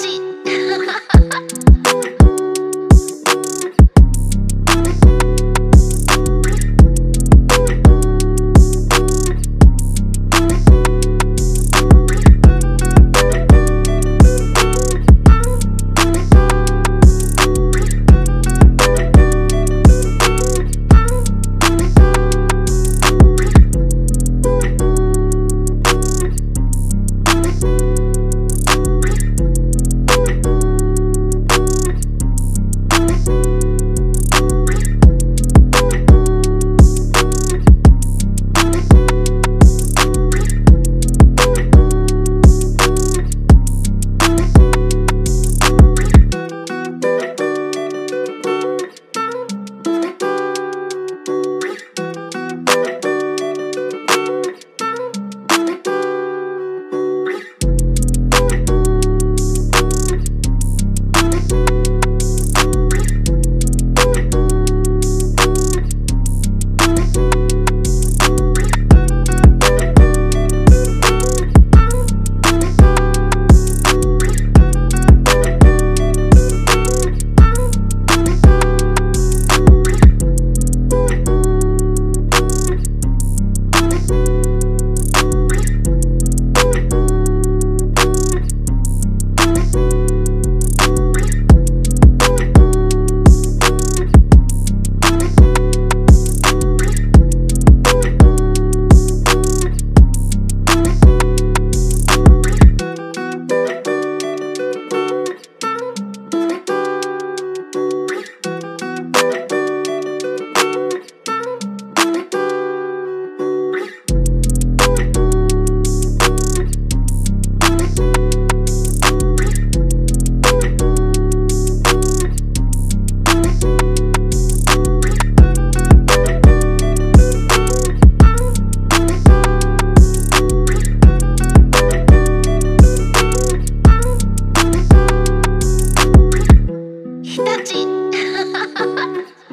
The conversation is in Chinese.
Legit. 哈哈哈哈。